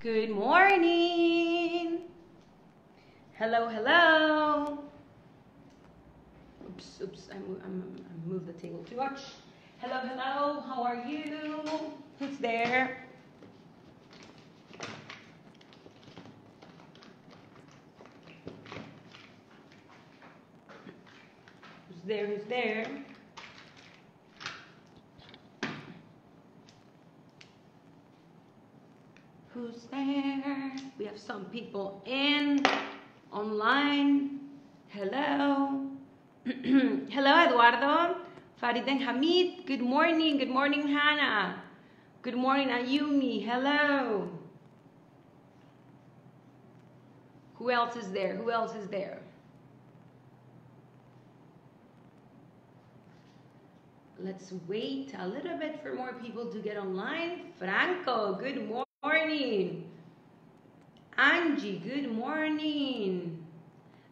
Good morning. Hello, hello. Oops, oops, I, mo- I'm, I moved the table too much. Hello, hello, how are you? Who's there? Who's there? Who's there? Who's there? We have some people in, online. Hello. Hello, Eduardo. Farid and Hamid. Good morning. Good morning, Hannah. Good morning, Ayumi. Hello. Who else is there? Who else is there? Let's wait a little bit for more people to get online. Franco, good morning. Angie, good morning.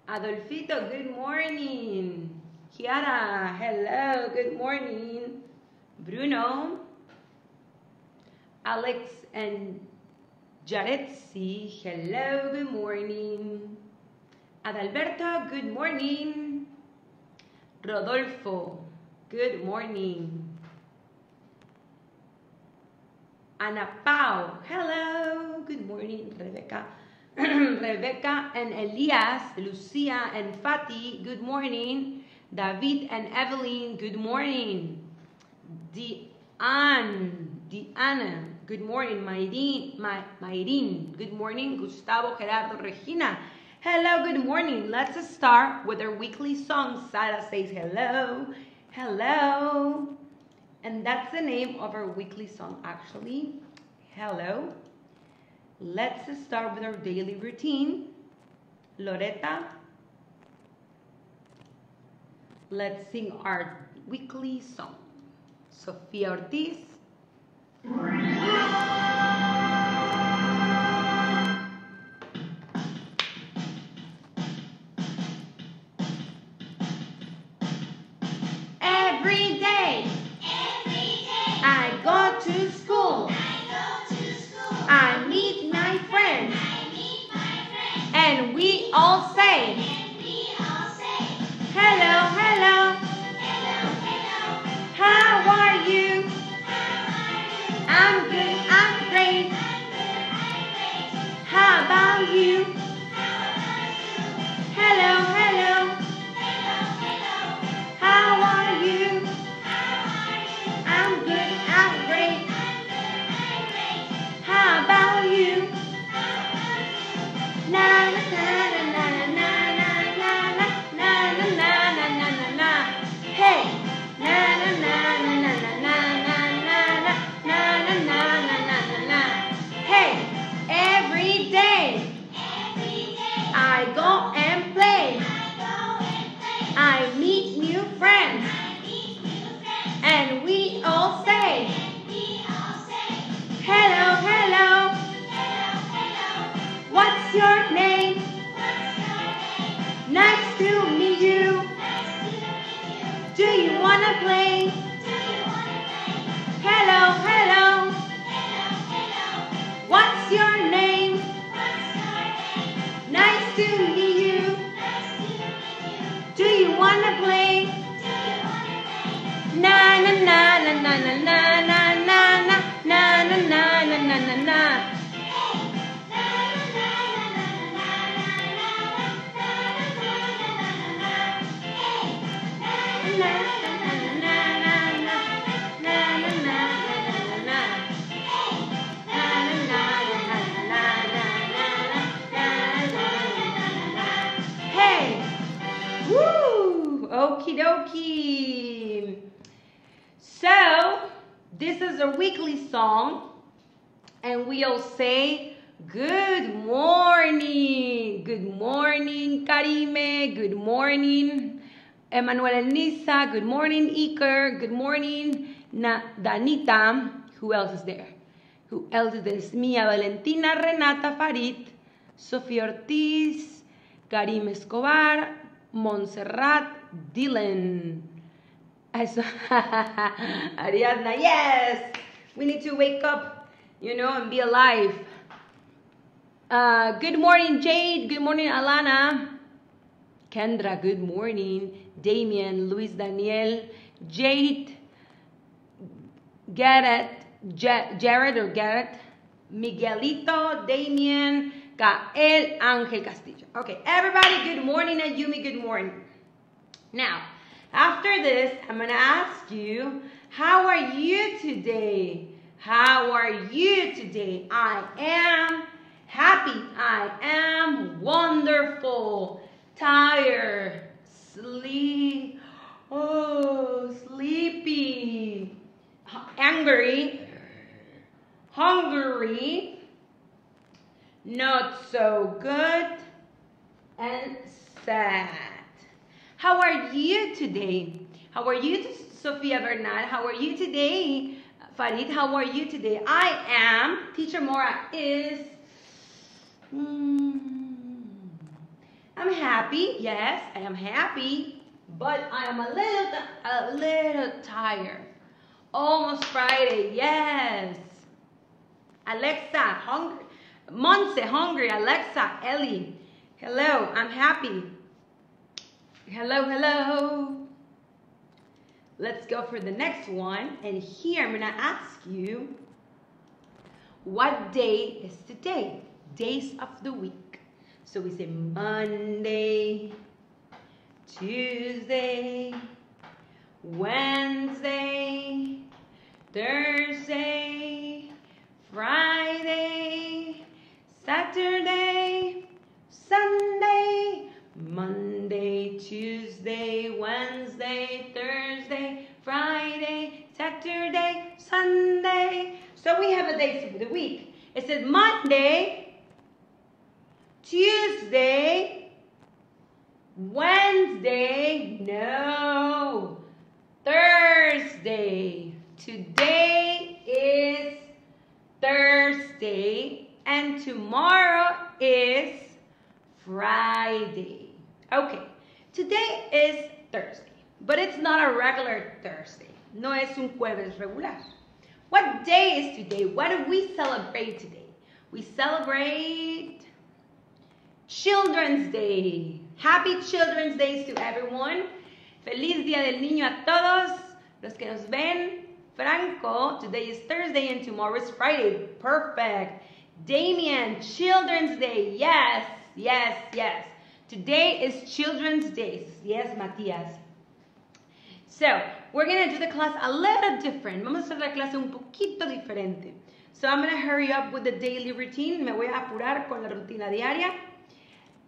Adolfito, good morning. Kiara, hello, good morning. Bruno, Alex and Jaretsi, hello, good morning. Adalberto, good morning. Rodolfo, good morning. Ana Pau, hello, good morning. Rebecca, Rebecca and Elias, Lucia and Fati, good morning. David and Evelyn, good morning. Diane, Diana, good morning. Mayrin, My, Mayrin, good morning. Gustavo, Gerardo, Regina, hello, good morning. Let's start with our weekly song. Sara says hello, hello. And that's the name of our weekly song, actually. Hello. Let's start with our daily routine. Loretta. Let's sing our weekly song. Sofia Ortiz. Dokie. So, this is a weekly song, and we'll say good morning. Good morning, Karime. Good morning, Emanuel and Nisa. Good morning, Iker. Good morning, Na- Danita. Who else is there? Who else is there? Mia Valentina, Renata Farid, Sofía Ortiz, Karim Escobar, Montserrat, Dylan. Saw Ariadna, yes! We need to wake up, you know, and be alive. Uh, good morning, Jade. Good morning, Alana. Kendra, good morning. Damien, Luis Daniel, Jade, Garrett, Jared or Garrett, Miguelito, Damien, Gael, Angel Castillo. Okay, everybody, good morning, and Yumi, good morning. Now, after this, I'm gonna ask you, how are you today? How are you today? I am happy. I am wonderful. Tired. Sleep. Oh, sleepy. Angry. Hungry. Not so good. And sad. How are you today? How are you, Sofia Bernal? How are you today? Farid, how are you today? I am, Teacher Mora is, mm, I'm happy. Yes, I am happy, but I am a little, a little tired. Almost Friday, yes. Alexa, hungry. Monse, hungry. Alexa, Ellie. Hello, I'm happy. Hello, hello. Let's go for the next one. And here I'm going to ask you, what day is today? Days of the week. So we say Monday, Tuesday, Wednesday, Thursday, Friday, Saturday, Sunday, Monday, Tuesday, Wednesday, Thursday, Friday, Saturday, Sunday. So we have a day of the week. It says Monday, Tuesday, Wednesday, no, Thursday. Today is Thursday and tomorrow is Friday. Okay, today is Thursday, but it's not a regular Thursday. No es un jueves regular. What day is today? What do we celebrate today? We celebrate Children's Day. Happy Children's Day to everyone. Feliz Día del Niño a todos. Los que nos ven. Franco, today is Thursday and tomorrow is Friday. Perfect. Damien, Children's Day. Yes, yes, yes. Today is Children's Day. Yes, Matías. So, we're going to do the class a little different. Vamos a hacer la clase un poquito diferente. So, I'm going to hurry up with the daily routine. Me voy a apurar con la rutina diaria.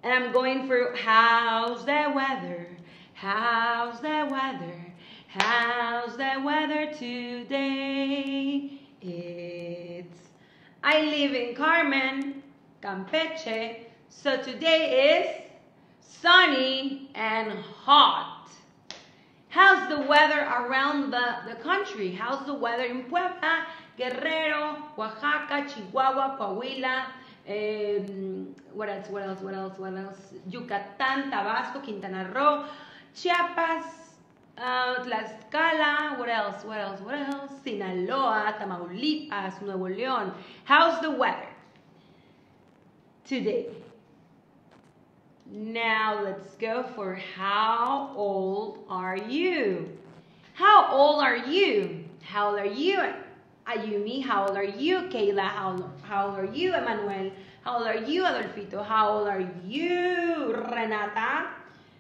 And I'm going for how's the weather? How's the weather? How's the weather today? It's I live in Carmen, Campeche. So today is sunny and hot. How's the weather around the, the country? How's the weather in Puebla, Guerrero, Oaxaca, Chihuahua, Coahuila, um, what else, what else, what else, what else? Yucatan, Tabasco, Quintana Roo, Chiapas, uh, Tlaxcala, what else, what else, what else? Sinaloa, Tamaulipas, Nuevo León. How's the weather today? Now let's go for how old are you? How old are you? How old are you? Ayumi, how old are you? Kayla, how, how old are you? Emmanuel, how old are you? Adolfito, how old are you? Renata,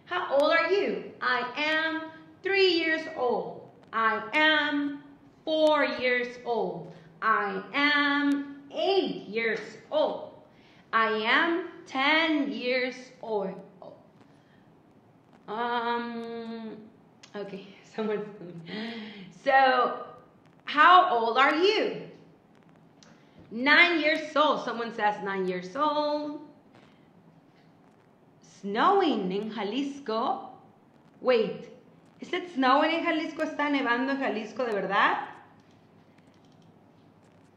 how old are you? I am three years old. I am four years old. I am eight years old. I am 10 years old. Um, okay, someone. So, how old are you? Nine years old. Someone says nine years old. Snowing in Jalisco. Wait, is it snowing in Jalisco? ¿Está nevando en Jalisco de verdad?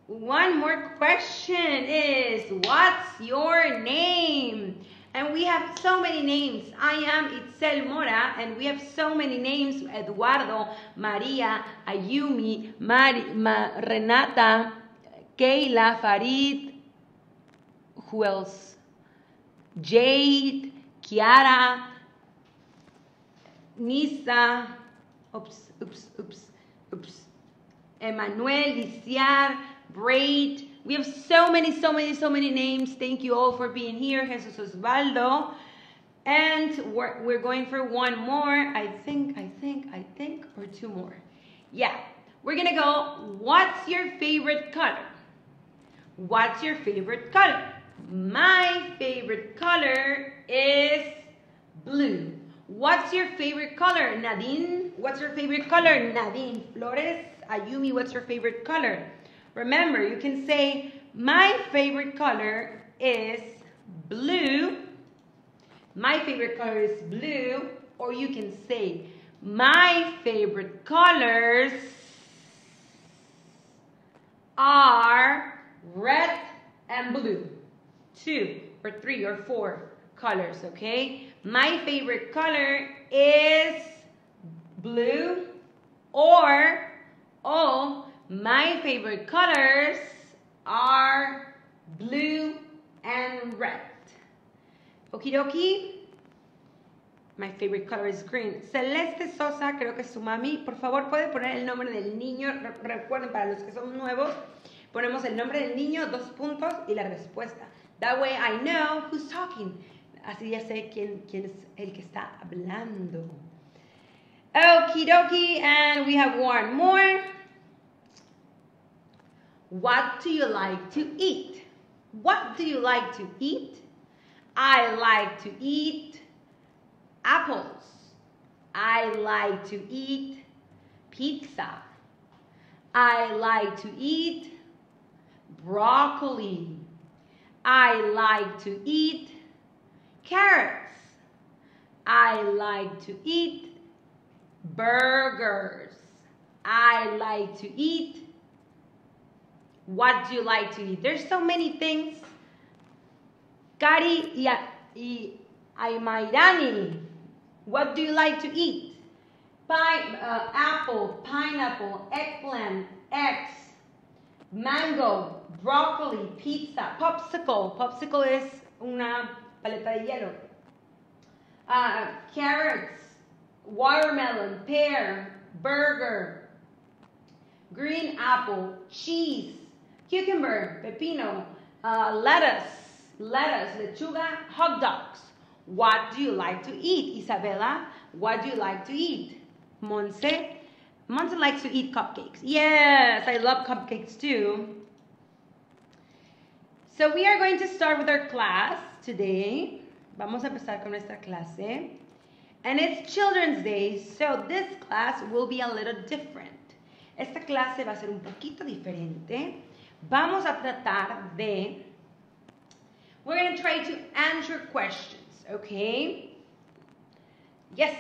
One more question is, what's your name? And we have so many names. I am Itzel Mora, and we have so many names. Eduardo, Maria, Ayumi, Mari, Ma, Renata, Kayla, Farid, who else? Jade, Kiara, Nisa, oops, oops, oops, oops. Emmanuel, Liciar, Braid. We have so many, so many, so many names. Thank you all for being here. Jesus Osvaldo. And we're, we're going for one more. I think, I think, I think, or two more. Yeah. We're gonna go, what's your favorite color? What's your favorite color? My favorite color is blue. What's your favorite color? Nadine, what's your favorite color? Nadine Flores, Ayumi, what's your favorite color? Remember, you can say, my favorite color is blue. My favorite color is blue. Or you can say, my favorite colors are red and blue. Two or three or four colors, okay? My favorite color is blue or, oh, my favorite colors are blue and red. Okie dokie. My favorite color is green. Celeste Sosa, creo que es su mami. Por favor, puede poner el nombre del niño. Recuerden, para los que son nuevos, ponemos el nombre del niño, dos puntos y la respuesta. That way I know who's talking. Así ya sé quién, quién es el que está hablando. Okie dokie, and we have one more. What do you like to eat? What do you like to eat? I like to eat apples. I like to eat pizza. I like to eat broccoli. I like to eat carrots. I like to eat burgers. I like to eat. What do you like to eat? There's so many things. Kari y, y Aymairani. What do you like to eat? Pine, uh, apple, pineapple, eggplant, eggs, mango, broccoli, pizza, popsicle. Popsicle is una paleta de hielo. Uh, carrots, watermelon, pear, burger, green apple, cheese, cucumber, pepino, uh, lettuce, lettuce, lechuga, hot dogs. What do you like to eat? Isabella, what do you like to eat? Monse, Monse likes to eat cupcakes. Yes, I love cupcakes too. So we are going to start with our class today. Vamos a empezar con nuestra clase. And it's Children's Day, so this class will be a little different. Esta clase va a ser un poquito diferente. Vamos a tratar de... We're going to try to answer questions, okay? Yes,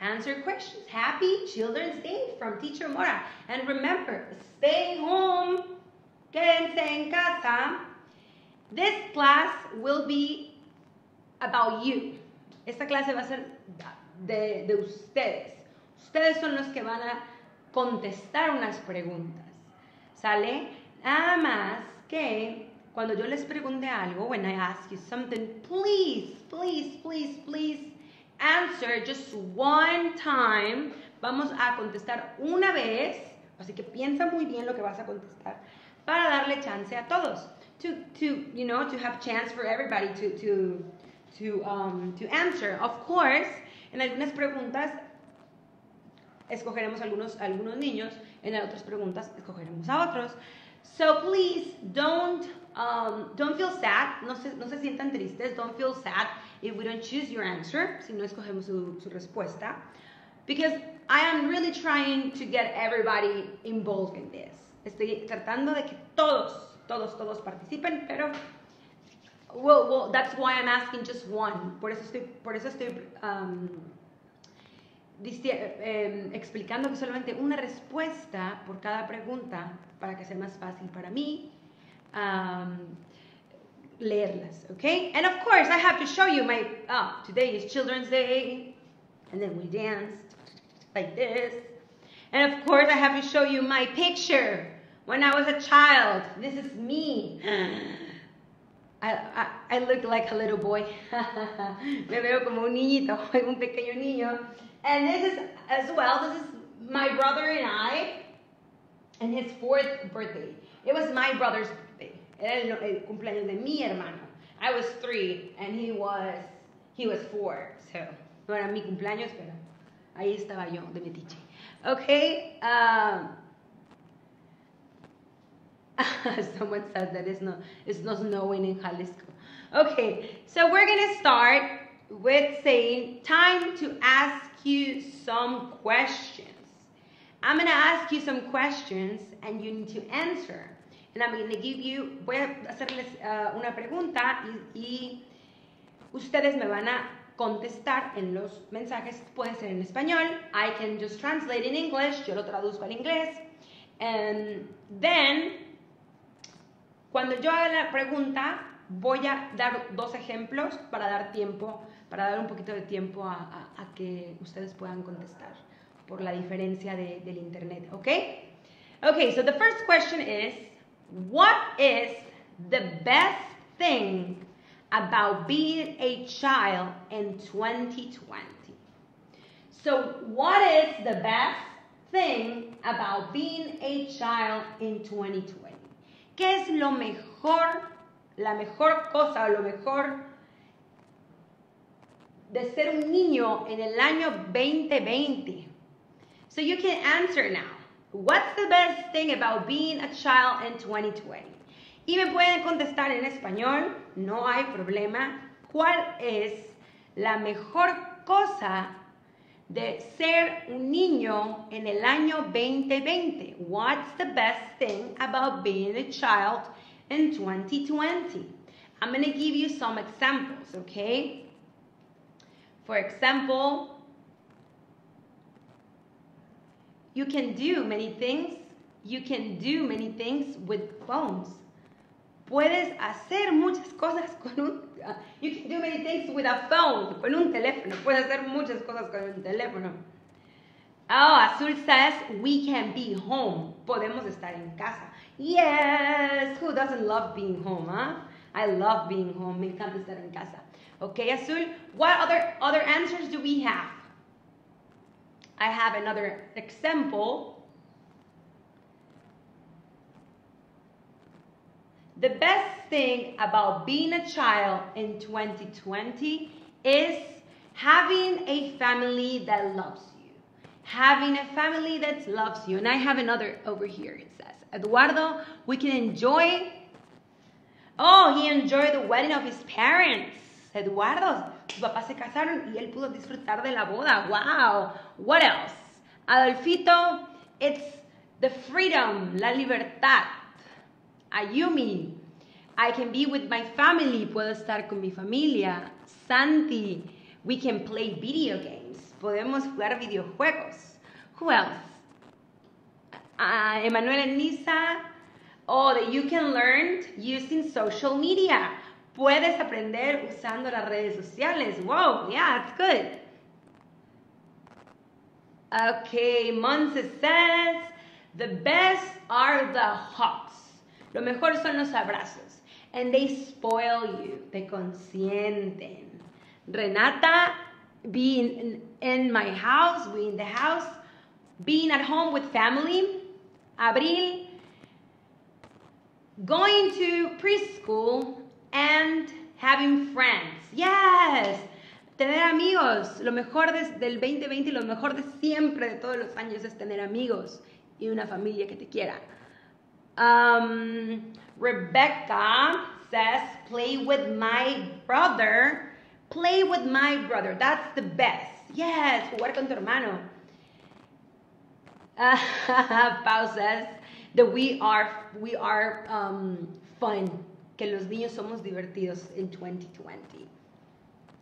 answer questions. Happy Children's Day from Teacher Mora. And remember, stay home. Quédense en casa. This class will be about you. Esta clase va a ser de, de ustedes. Ustedes son los que van a contestar unas preguntas. ¿Sale? Nada más que cuando yo les pregunte algo, when I ask you something, please, please, please, please answer just one time. Vamos a contestar una vez, así que piensa muy bien lo que vas a contestar para darle chance a todos. To, to you know, to have chance for everybody to, to, to, um, to answer. Of course, en algunas preguntas escogeremos algunos, algunos niños, en otras preguntas escogeremos a otros. So please don't um, don't feel sad, no se, no se sientan tristes, don't feel sad if we don't choose your answer, si no escogemos su, su respuesta, because I am really trying to get everybody involved in this. Estoy tratando de que todos, todos, todos participen, pero well, well, that's why I'm asking just one. Por eso estoy, por eso estoy um, eh, explicando que solamente una respuesta por cada pregunta para que sea más fácil para mí um, leerlas, okay? And of course, I have to show you my, oh, today is Children's Day, and then we danced like this. And of course, I have to show you my picture when I was a child. This is me. I, I look like a little boy. Me veo como un niñito, un pequeño niño. And this is, as well, this is my brother and I, and his fourth birthday. It was my brother's birthday. Era el, cumpleaños de mi hermano. I was three, and he was, he was four. So, no era mi cumpleaños, pero ahí estaba yo, de metiche. Okay, um, someone said that it's not, it's not snowing in Jalisco. Okay, so we're gonna start with saying time to ask you some questions. I'm gonna ask you some questions and you need to answer. And I'm gonna give you, voy a hacerles uh, una pregunta y, y ustedes me van a contestar en los mensajes, pueden ser en español, I can just translate in English, yo lo traduzco al inglés, and then, cuando yo haga la pregunta, voy a dar dos ejemplos para dar tiempo, para dar un poquito de tiempo a, a, a que ustedes puedan contestar por la diferencia de, del internet, ¿ok? Okay, so the first question is, what is the best thing about being a child in 2020. So, what is the best thing about being a child in 2020? ¿Qué es lo mejor, la mejor cosa o lo mejor de ser un niño en el año 2020? So you can answer now. What's the best thing about being a child in 2020? Y me pueden contestar en español, no hay problema. ¿Cuál es la mejor cosa de ser un niño en el año 2020? What's the best thing about being a child in 2020? I'm going to give you some examples, okay? For example, you can do many things. You can do many things with phones. Puedes hacer muchas cosas con un... You can do many things with a phone, con un teléfono. Puedes hacer muchas cosas con un teléfono. Oh, Azul says, we can be home. Podemos estar en casa. Yes, who doesn't love being home, huh? I love being home. Me encanta estar en casa. Okay, Azul, what other, other answers do we have? I have another example. The best thing about being a child in 2020 is having a family that loves you. Having a family that loves you. And I have another over here. It says, Eduardo, we can enjoy. Oh, he enjoyed the wedding of his parents. Eduardo, sus papás se casaron y él pudo disfrutar de la boda. Wow. What else? Adolfito, it's the freedom, la libertad. Ayumi, I can be with my family, puedo estar con mi familia. Santi, we can play video games, podemos jugar videojuegos. Who else? Uh, Emanuel and Nisa, oh, that you can learn using social media. Puedes aprender usando las redes sociales. Wow, yeah, it's good. Okay, Monse says, the best are the hugs. Lo mejor son los abrazos. And they spoil you. Te consienten. Renata, being in, my house, being in the house, being at home with family. Abril, going to preschool and having friends. Yes. Tener amigos. Lo mejor de, del 2020 y lo mejor de siempre, de todos los años, es tener amigos y una familia que te quiera. Um, Rebecca says, play with my brother. Play with my brother. That's the best. Yes, jugar con tu hermano. Uh, Pau says that we are, we are um, fun. Que los niños somos divertidos in 2020.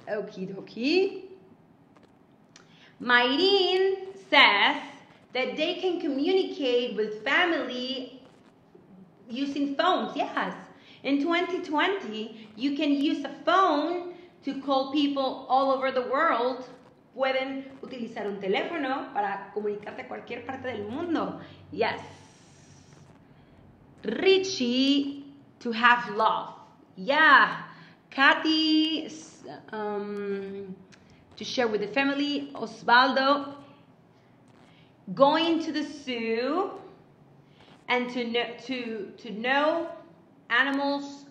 Okie. Mayreen says that they can communicate with family using phones. Yes. In 2020, you can use a phone to call people all over the world. Pueden utilizar un teléfono para comunicarte a cualquier parte del mundo. Yes. Richie, to have love. Yeah. Kathy, um, to share with the family. Osvaldo, going to the zoo and to know, to, to know animals.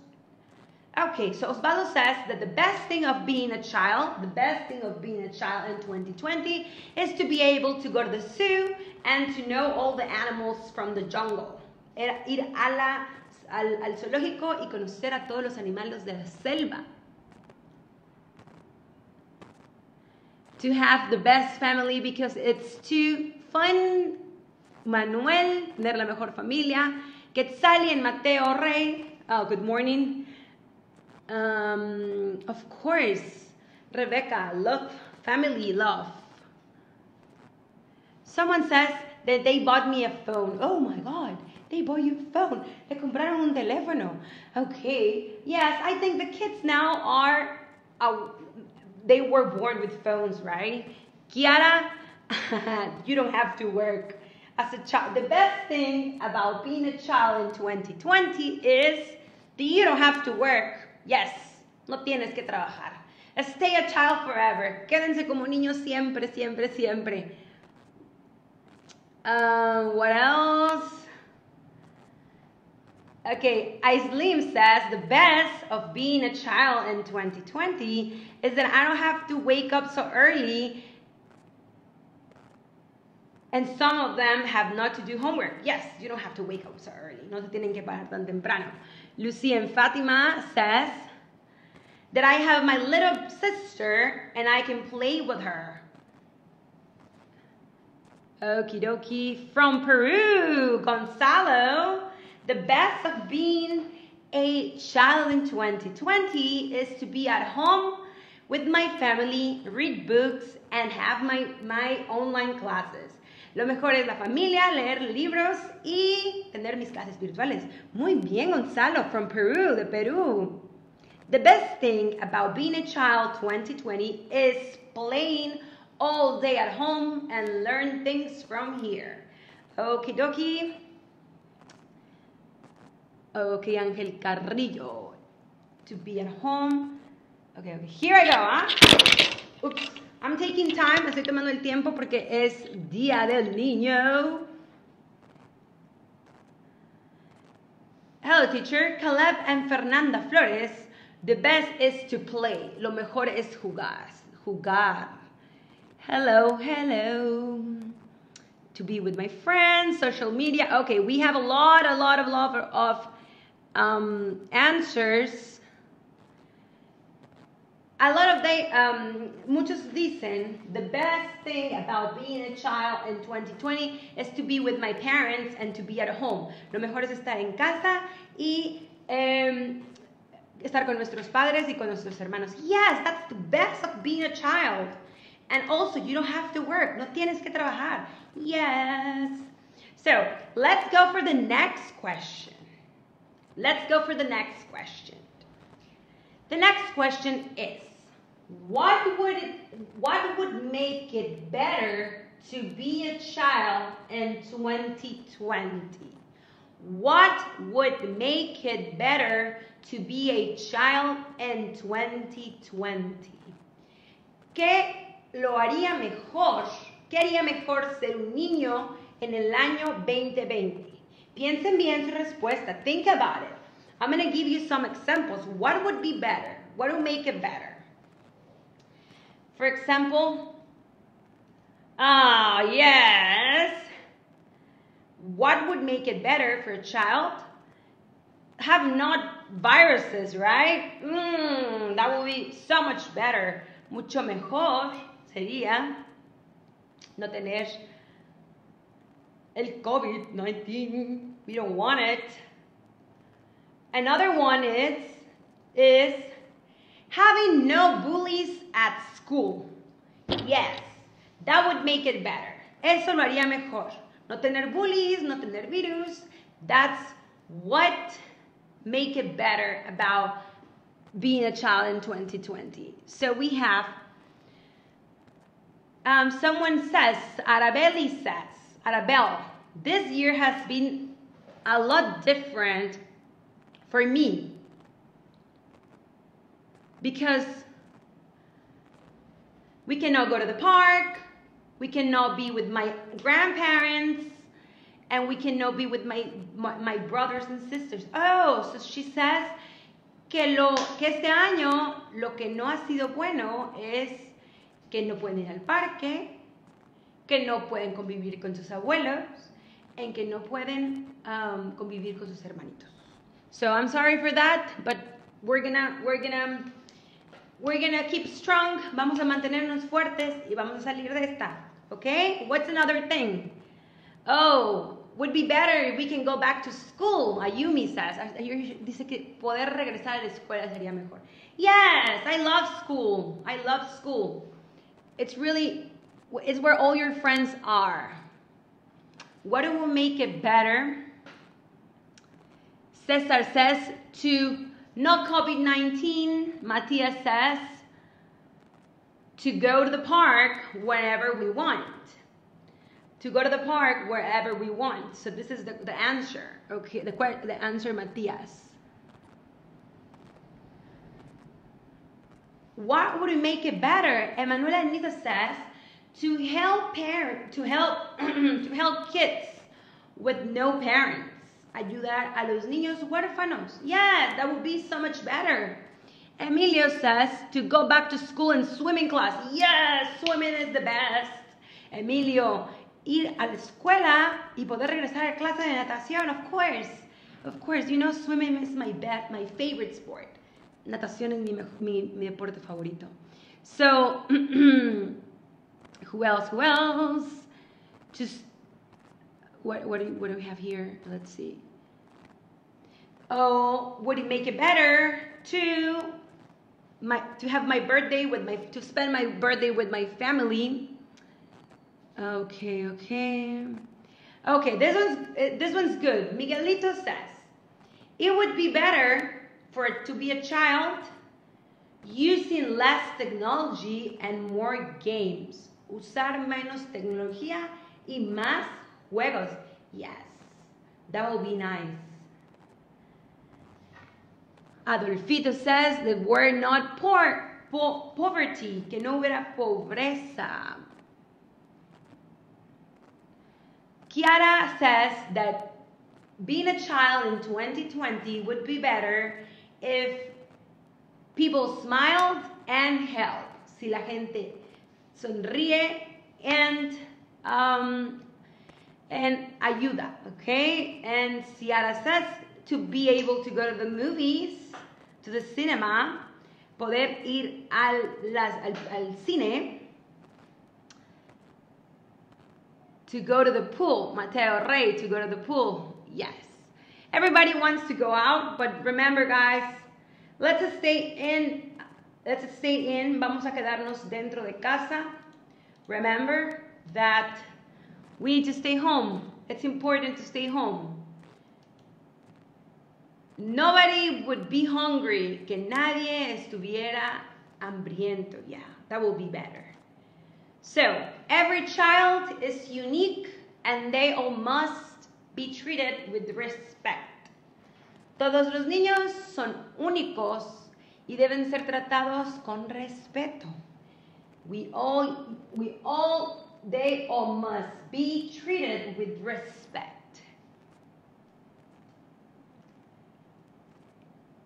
Okay, so Osvaldo says that the best thing of being a child, the best thing of being a child in 2020 is to be able to go to the zoo and to know all the animals from the jungle. Era ir a la, al, zoológico y conocer a todos los animales de la selva. To have the best family because it's too fun. Manuel, tener la mejor familia. Quetzali and Mateo Rey. Oh, good morning. Um, of course, Rebecca, love, family love. Someone says that they bought me a phone. Oh my God, they bought you a phone. Le compraron un teléfono. Okay, yes, I think the kids now are, uh, they were born with phones, right? Kiara, you don't have to work as a child. The best thing about being a child in 2020 is that you don't have to work. Yes, no tienes que trabajar. Stay a child forever. Quédense como niños siempre, siempre, siempre. Um, what else? Okay, Islim says the best of being a child in 2020 is that I don't have to wake up so early and some of them have not to do homework. Yes, you don't have to wake up so early. No te tienen que parar tan temprano. Lucy and Fatima says that I have my little sister and I can play with her. Okie dokie. From Peru, Gonzalo. The best of being a child in 2020 is to be at home with my family, read books, and have my, my online classes. Lo mejor es la familia, leer libros y tener mis clases virtuales. Muy bien, Gonzalo, from Peru, de Perú. The best thing about being a child 2020 is playing all day at home and learn things from here. Okie dokie. Oh, okay, Angel Carrillo. To be at home. Okay, okay. Here I go, huh? Oops. I'm taking time, estoy tomando el tiempo porque es Día del Niño. Hello, teacher. Caleb and Fernanda Flores. The best is to play. Lo mejor es jugar. Jugar. Hello, hello. To be with my friends, social media. Okay, we have a lot, a lot of, lot of um, answers. A lot of they, um, muchos dicen, the best thing about being a child in 2020 is to be with my parents and to be at home. Lo mejor es estar en casa y um, estar con nuestros padres y con nuestros hermanos. Yes, that's the best of being a child. And also, you don't have to work. No tienes que trabajar. Yes. So, let's go for the next question. Let's go for the next question. The next question is what would it, what would make it better to be a child in 2020? What would make it better to be a child in 2020? ¿Qué lo haría mejor? ¿Qué haría mejor ser un niño en el año 2020? Piensen bien su respuesta. Think about it. I'm going to give you some examples. What would be better? What would make it better? For example, ah, yes. What would make it better for a child? Have not viruses, right? Mm, that would be so much better. Mucho mejor sería no tener el COVID-19. We don't want it. Another one is, is having no bullies at school. Yes, that would make it better. Eso lo haría mejor. No tener bullies, no tener virus. That's what make it better about being a child in 2020. So we have, um, someone says, Arabelli says, Arabelle, this year has been a lot different for me because we cannot go to the park, we cannot be with my grandparents, and we cannot be with my, my, my brothers and sisters. Oh, so she says que, lo, que este año lo que no ha sido bueno es que no pueden ir al parque, que no pueden convivir con sus abuelos, en que no pueden um, convivir con sus hermanitos. So I'm sorry for that, but we're gonna, we're gonna, we're gonna keep strong. Vamos a mantenernos fuertes y vamos a salir de esta. Okay? What's another thing? Oh, would be better if we can go back to school. Ayumi says. Ayumi Dice que poder regresar a la escuela sería mejor. Yes, I love school. I love school. It's really, it's where all your friends are. What will make it better? Cesar says to not COVID 19. Matias says to go to the park whenever we want. To go to the park wherever we want. So this is the, the answer. Okay, the, the answer, Matias. What would make it better? Emanuela Anita says to help parent, to help to help kids with no parents. Ayudar a los niños huérfanos. Yeah, that would be so much better. Emilio says to go back to school and swimming class. Yes, swimming is the best. Emilio, ir a la escuela y poder regresar a clase de natación, of course. Of course, you know swimming is my best, my favorite sport. Natación es mi, mi, mi deporte favorito. So, who else? Who else? Just what what do, what do we have here? Let's see. Oh, would it make it better to my to have my birthday with my to spend my birthday with my family? Okay, okay. Okay, this one's this one's good. Miguelito says it would be better for it to be a child using less technology and more games. Usar menos tecnología y más juegos. Yes, that will be nice. Adolfito says that we're not poor, po poverty, que no hubiera pobreza. Kiara says that being a child in 2020 would be better if people smiled and helped. Si la gente sonríe and um, and ayuda, okay? And Ciara says to be able to go to the movies, to the cinema, poder ir al, las, al, al cine, to go to the pool. Mateo Rey, to go to the pool. Yes. Everybody wants to go out, but remember, guys, let's stay in. Let's stay in. Vamos a quedarnos dentro de casa. Remember that we need to stay home. It's important to stay home. Nobody would be hungry. Que nadie estuviera hambriento. Yeah, that will be better. So, every child is unique and they all must be treated with respect. Todos los niños son únicos y deben ser tratados con respeto. We all, we all, they all must be treated with respect.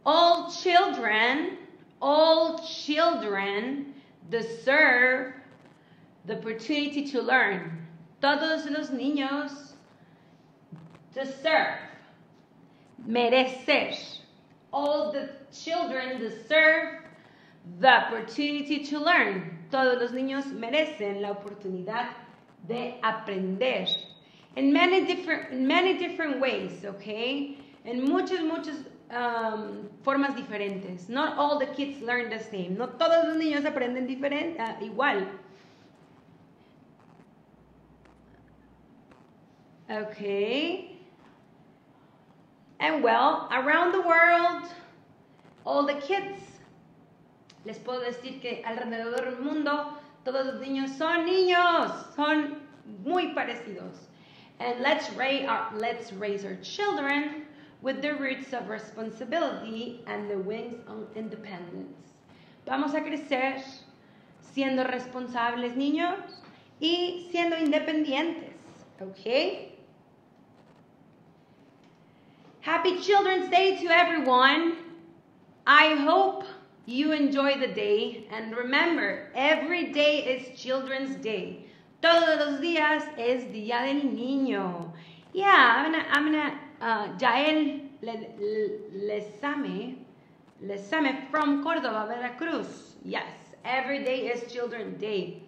All children, all children deserve the opportunity to learn. Todos los niños deserve, merecer. All the children deserve the opportunity to learn. Todos los niños merecen la oportunidad de aprender. In many different, in many different ways, okay? En muchas, muchas um, formas diferentes. Not all the kids learn the same. No todos los niños aprenden diferente, uh, igual. Okay. And well, around the world, all the kids, les puedo decir que alrededor del mundo, todos los niños son niños, son muy parecidos. And let's raise our, uh, let's raise our children with the roots of responsibility and the wings of independence. Vamos a crecer siendo responsables niños y siendo independientes. okay? Happy Children's Day to everyone. I hope you enjoy the day. And remember, every day is Children's Day. Todos los días es Día del Niño. Yeah, I'm gonna, I'm gonna, uh, Yael Lesame, Lesame from Córdoba, Veracruz. Yes, every day is Children's Day.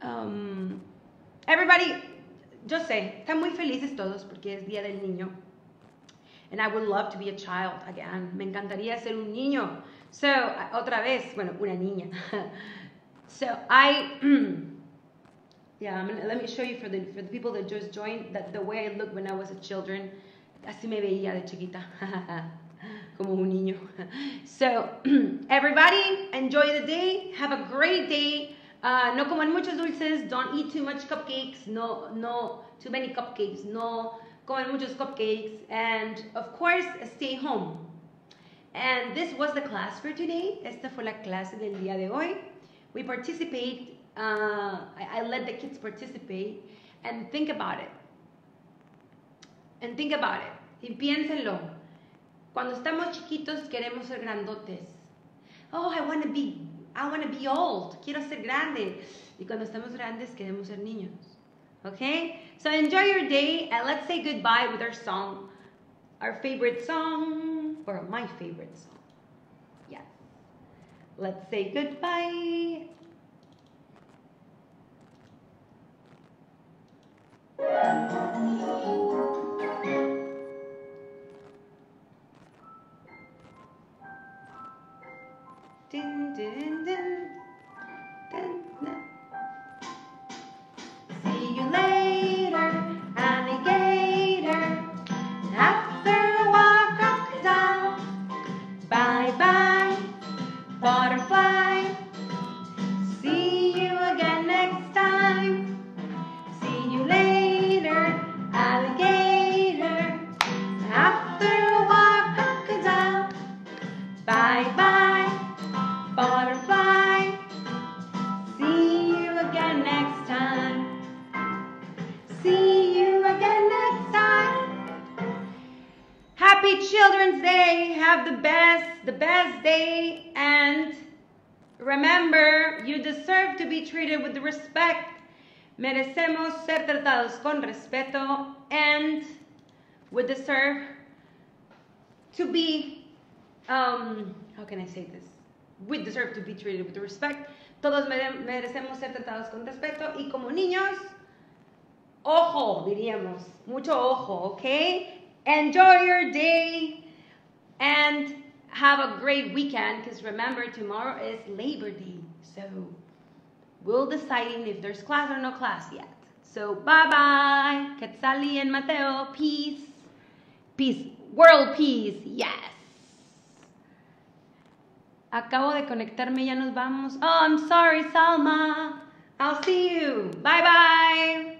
Um, everybody, yo sé, están muy felices todos porque es Día del Niño. And I would love to be a child again. Me encantaría ser un niño. So, otra vez, bueno, una niña. so, I, yeah, gonna, let me show you for the, for the people that just joined, that the way I looked when I was a children. Así me veía de chiquita. Como un niño. So, everybody, enjoy the day. Have a great day. Uh, no coman muchos dulces. Don't eat too much cupcakes. No, no, too many cupcakes. No comen muchos cupcakes. And of course, stay home. And this was the class for today. Esta fue la clase del día de hoy. We participate. Uh, I, I let the kids participate and think about it. And think about it. Y piénsenlo. Cuando estamos chiquitos queremos ser grandotes. Oh, I want to be I want to be old. Quiero ser grande. Y cuando estamos grandes queremos ser niños. Okay? So enjoy your day and let's say goodbye with our song. Our favorite song, or my favorite song. Yes. Let's say goodbye. Dun, dun, dun, Children's Day. Have the best, the best day. And remember, you deserve to be treated with respect. Merecemos ser tratados con respeto. And we deserve to be, um, how can I say this? We deserve to be treated with respect. Todos merecemos ser tratados con respeto. Y como niños, ojo, diríamos. Mucho ojo, okay? Enjoy your day and have a great weekend because remember, tomorrow is Labor Day. So we'll deciding if there's class or no class yet. So bye bye, Quetzali and Mateo. Peace. Peace. World peace. Yes. Acabo de conectarme, ya nos vamos. Oh, I'm sorry, Salma. I'll see you. Bye bye.